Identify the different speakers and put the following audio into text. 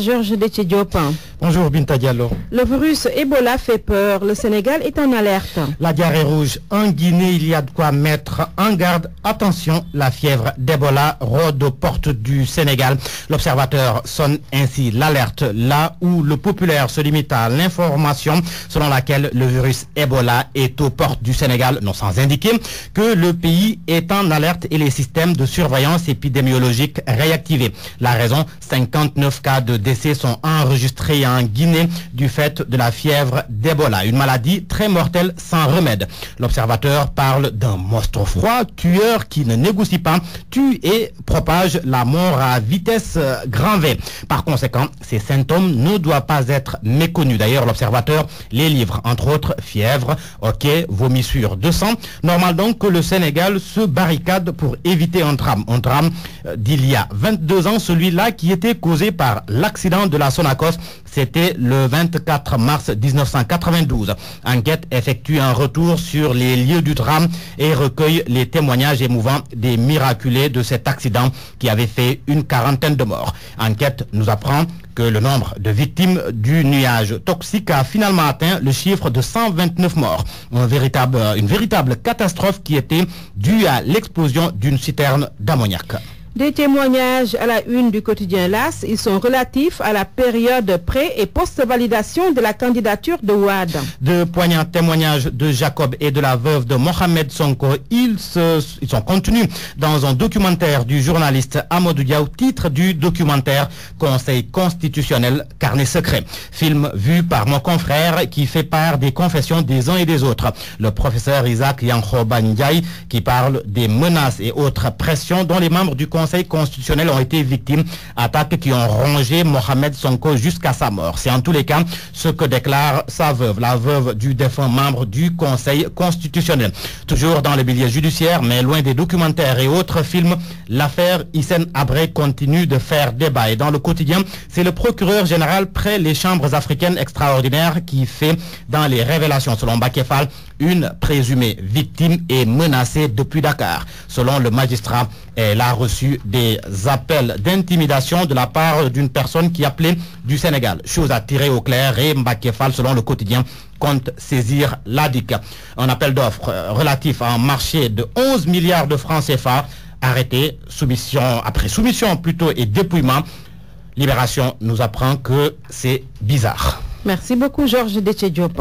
Speaker 1: Georges Diop.
Speaker 2: Bonjour Binta Diallo.
Speaker 1: Le virus Ebola fait peur. Le Sénégal est en alerte.
Speaker 2: La diarrhée rouge en Guinée, il y a de quoi mettre en garde. Attention, la fièvre d'Ebola rôde aux portes du Sénégal. L'observateur sonne ainsi l'alerte là où le populaire se limite à l'information selon laquelle le virus Ebola est aux portes du Sénégal, non sans indiquer que le pays est en alerte et les systèmes de surveillance épidémiologique réactivés. La raison, 59 cas de décès sont enregistrés en Guinée du fait de la fièvre d'Ebola, une maladie très mortelle sans remède. L'observateur parle d'un monstre froid, tueur qui ne négocie pas, tue et propage la mort à vitesse euh, grand V. Par conséquent, ces symptômes ne doivent pas être méconnus. D'ailleurs, l'observateur les livre, entre autres fièvre, ok, vomissure de sang. Normal donc que le Sénégal se barricade pour éviter un drame. Un drame euh, d'il y a 22 ans, celui-là qui était causé par l'accident de la Sonacos. C'était le 24 mars 1992. Enquête effectue un retour sur les lieux du drame et recueille les témoignages émouvants des miraculés de cet accident qui avait fait une quarantaine de morts. Enquête nous apprend que le nombre de victimes du nuage toxique a finalement atteint le chiffre de 129 morts. une véritable catastrophe qui était due à l'explosion d'une citerne d'ammoniac.
Speaker 1: Des témoignages à la une du quotidien LAS, ils sont relatifs à la période pré- et post-validation de la candidature de Ouad.
Speaker 2: De poignants témoignages de Jacob et de la veuve de Mohamed Sonko, ils, sont contenus dans un documentaire du journaliste Amadou Diaw, titre du documentaire Conseil constitutionnel carnet secret. Film vu par mon confrère qui fait part des confessions des uns et des autres. Le professeur Isaac Yankhoba Ndiaye qui parle des menaces et autres pressions dont les membres du Conseil Conseil constitutionnel ont été victimes attaques qui ont rongé Mohamed Sonko jusqu'à sa mort. C'est en tous les cas ce que déclare sa veuve, la veuve du défunt membre du Conseil constitutionnel. Toujours dans le milieu judiciaire, mais loin des documentaires et autres films, l'affaire Hissène Abré continue de faire débat. Et dans le quotidien, c'est le procureur général près les chambres africaines extraordinaires qui fait dans les révélations, selon Bakefal, une présumée victime est menacée depuis Dakar. Selon le magistrat, elle a reçu des appels d'intimidation de la part d'une personne qui appelait du Sénégal. Chose à tirer au clair et Mbakefal, selon le quotidien, compte saisir l'ADIC. Un appel d'offres relatif à un marché de 11 milliards de francs CFA arrêté, soumission, après soumission plutôt et dépouillement. Libération nous apprend que c'est bizarre.
Speaker 1: Merci beaucoup Georges Diop.